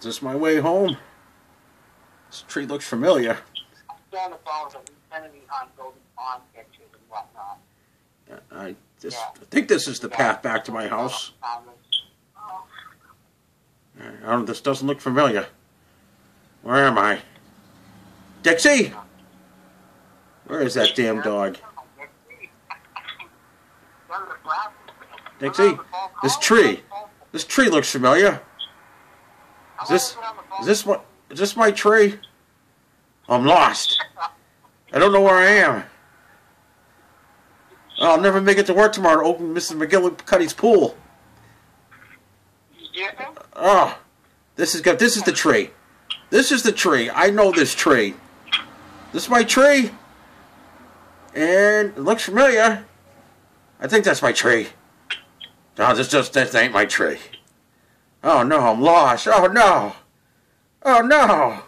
Is this my way home? This tree looks familiar. on the phone with Infinity on Golden Pond pictures and whatnot. I just. I think this is the path back to my house. I don't, this doesn't look familiar. Where am I? Dixie! Where is that damn dog? Dixie, this tree. This tree looks familiar. Is this is this what is this my tree? I'm lost. I don't know where I am. I'll never make it to work tomorrow to open Mrs. McGillicuddy's pool. Yeah. Oh, this is good. This is the tree. This is the tree. I know this tree. This is my tree. And it looks familiar. I think that's my tree. No, this just this ain't my tree. Oh no, I'm lost. Oh no. Oh no.